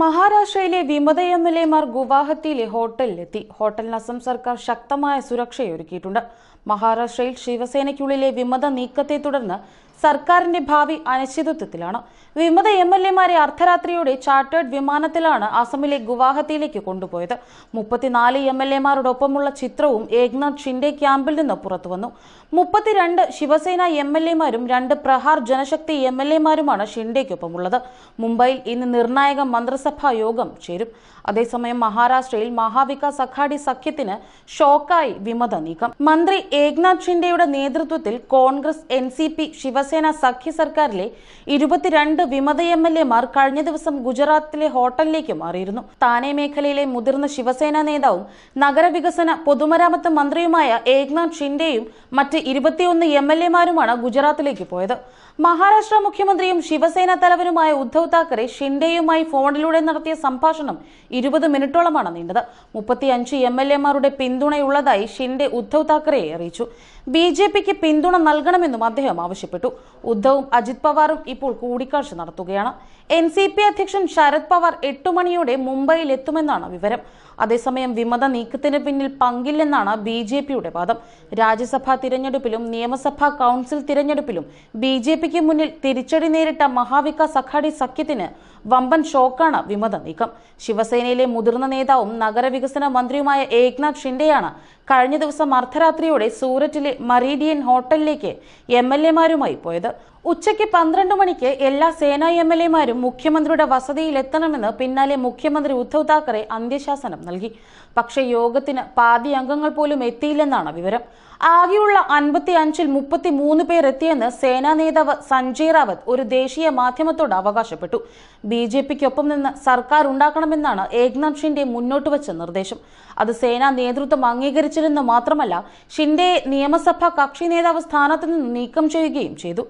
മഹാരാഷ്ട്രയിലെ വിമത M L എമാർ ഗുവാഹത്തിയിലെ ഹോട്ടലിലെത്തി. ഹോട്ടലിന് അസം സർക്കാർ ശക്തമായ സുരക്ഷയൊരുക്കിയിട്ടുണ്ട്. മഹാരാഷ്ട്രയിൽ ശിവസേനയ്ക്കുള്ളിലെ വിമത നീക്കത്തെ തുടർന്ന് സർക്കാരിന്റെ ഭാവി അനിശ്ചിതത്വത്തിലാണ്. വിമത എം എൽ എമാരെ അർദ്ധരാത്രിയോടെ ചാർട്ടേഡ് വിമാനത്തിലാണ് അസമിലെ ഗുവാഹത്തിയിലേക്ക് കൊണ്ടുപോയത്. മുപ്പത്തിനാല് എം എൽ എമാരോടൊപ്പമുള്ള ചിത്രവും ഏക്നാഥ് ഷിൻഡെ ക്യാമ്പിൽ നിന്ന് പുറത്തുവന്നു. മുപ്പത്തിരണ്ട് ശിവസേന എം എൽ എമാരും രണ്ട് പ്രഹാർ ജനശക്തി എം എൽ എമാരുമാണ് ഷിൻഡെക്കൊപ്പമുള്ളത് മുംബൈയിൽ ഇന്ന് നിർണായക മന്ത്രിസഭാ യോഗം ചേരും. അതേസമയം മഹാരാഷ്ട്രയിൽ മഹാവികാസ് അഘാഡി സഖ്യത്തിന് ഷോക്കായി വിമത നീക്കം. മന്ത്രി ഏക്നാഥ് ഷിൻഡെയുടെ നേതൃത്വത്തിൽ Congress N C P Shiv Sena സഖ്യ സർക്കാരിലെ ഇരുപത്തിരണ്ട് വിമത എം എൽ എമാർ കഴിഞ്ഞ ദിവസം ഗുജറാത്തിലെ ഹോട്ടലിലേക്ക് മാറിയിരുന്നു. താനെ മേഖലയിലെ മുതിർന്ന ശിവസേന നേതാവും നഗരവികസന പൊതുമരാമത്ത് മന്ത്രിയുമായ ഏക്നാഥ് ഷിൻഡെയും മറ്റ് ഇരുപത്തിയൊന്ന് എം എൽ എമാരുമാണ് ഗുജറാത്തിലേക്ക് പോയത്. മഹാരാഷ്ട്ര മുഖ്യമന്ത്രിയും ശിവസേന തലവനുമായ ഉദ്ധവ് താക്കറെ ഷിൻഡെയുമായി ഫോണിലൂടെ നടത്തിയ സംഭാഷണം ഇരുപത് മിനിറ്റോളമാണ് നീണ്ടത്. മുപ്പത്തിയഞ്ച് എം എൽ എമാരുടെ പിന്തുണയുള്ളതായി ഷിൻഡെ ഉദ്ധവ് താക്കറെയെ അറിയിച്ചു. ബി ജെ പിക്ക് പിന്തുണ നൽകണമെന്നും അദ്ദേഹം ആവശ്യപ്പെട്ടു. ഉദ്ധവും അജിത് പവാറും ഇപ്പോൾ കൂടിക്കാഴ്ച നടത്തുകയാണ്. എൻ സി പി അധ്യക്ഷൻ ശരത് പവാർ എട്ടു മണിയോടെ മുംബൈയിൽ എത്തുമെന്നാണ് വിവരം. അതേസമയം വിമത നീക്കത്തിന് പിന്നിൽ പങ്കില്ലെന്നാണ് ബി ജെ പിയുടെ വാദം. രാജ്യസഭാ തിരഞ്ഞെടുപ്പിലും നിയമസഭാ കൗൺസിൽ തിരഞ്ഞെടുപ്പിലും ബി ജെ പിക്ക് മുന്നിൽ തിരിച്ചടി നേരിട്ട മഹാവികാസ് അഘാഡി സഖ്യത്തിന് വമ്പൻ ഷോക്കാണ് വിമത നീക്കം. ശിവസേനയിലെ മുതിർന്ന നേതാവും നഗരവികസന മന്ത്രിയുമായ ഏക്നാഥ് ഷിൻഡെയാണ് കഴിഞ്ഞ ദിവസം അർദ്ധരാത്രിയോടെ സൂററ്റിലെ മറീഡിയൻ ഹോട്ടലിലേക്ക് എം എൽ എമാരുമായി പോയത്. ഉച്ചയ്ക്ക് പന്ത്രണ്ട് മണിക്ക് എല്ലാ സേനാ എം എൽ എമാരും മുഖ്യമന്ത്രിയുടെ വസതിയിൽ എത്തണമെന്ന് പിന്നാലെ മുഖ്യമന്ത്രി ഉദ്ധവ് താക്കറെ അന്ത്യശാസനം നൽകി. പക്ഷേ യോഗത്തിന് പാതി അംഗങ്ങൾ പോലും എത്തിയില്ലെന്നാണ് വിവരം. ആകെയുള്ള അൻപത്തി അഞ്ചിൽ മുപ്പത്തി മൂന്ന് പേർ എത്തിയെന്ന് സേനാ നേതാവ് സഞ്ജയ് റാവത്ത് ഒരു ദേശീയ മാധ്യമത്തോട് അവകാശപ്പെട്ടു. ബി ജെ പിക്കൊപ്പം നിന്ന് സർക്കാർ ഉണ്ടാക്കണമെന്നാണ് ഏക്നാഥ് ഷിൻഡെ മുന്നോട്ട് വച്ച നിർദ്ദേശം. അത് സേനാ നേതൃത്വം അംഗീകരിച്ചില്ലെന്ന് മാത്രമല്ല ഷിൻഡെയെ നിയമസഭാ കക്ഷി നേതാവ് സ്ഥാനത്ത് നിന്ന് നീക്കം ചെയ്യുകയും ചെയ്തു.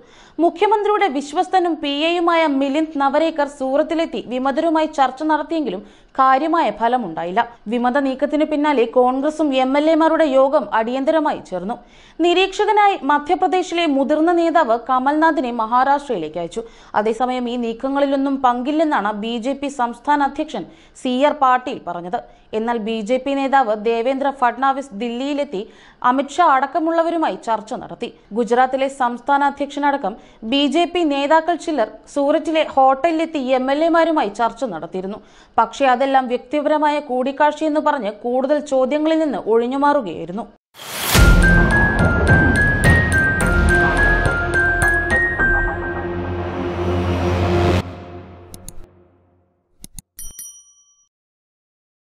മുഖ്യമന്ത്രിയുടെ വിശ്വസ്തനും പി എയുമായ മിലിന്ദ് നവരേക്കർ സൂറത്തിലെത്തി വിമതരുമായി ചർച്ച നടത്തിയെങ്കിലും കാര്യമായ ഫലമുണ്ടായില്ല. വിമത നീക്കത്തിന് പിന്നാലെ കോൺഗ്രസും എം എൽ എമാരുടെ യോഗം അടിയന്തരമായി ചേർന്നു. നിരീക്ഷകനായി മധ്യപ്രദേശിലെ മുതിർന്ന നേതാവ് കമൽനാഥിനെ മഹാരാഷ്ട്രയിലേക്ക് അയച്ചു. അതേസമയം ഈ നീക്കങ്ങളിലൊന്നും പങ്കില്ലെന്നാണ് ബി ജെ പി സംസ്ഥാന അധ്യക്ഷൻ സി ആർ പാട്ടീൽ പറഞ്ഞത്. എന്നാൽ ബി ജെ പി നേതാവ് ദേവേന്ദ്ര ഫഡ്നാവിസ് ദില്ലിയിലെത്തി അമിത്ഷാ അടക്കമുള്ളവരുമായി ചർച്ച നടത്തി. ഗുജറാത്തിലെ സംസ്ഥാന അധ്യക്ഷനടക്കം ബി ജെ പി നേതാക്കൾ ചിലർ സൂററ്റിലെ ഹോട്ടലിലെത്തി എം എൽ എമാരുമായി ചർച്ച നടത്തിയിരുന്നു. പക്ഷേ അതെല്ലാം വ്യക്തിപരമായ കൂടിക്കാഴ്ചയെന്ന് പറഞ്ഞ് കൂടുതൽ ചോദ്യങ്ങളിൽ നിന്ന് ഒഴിഞ്ഞുമാറുകയായിരുന്നു. Thank you.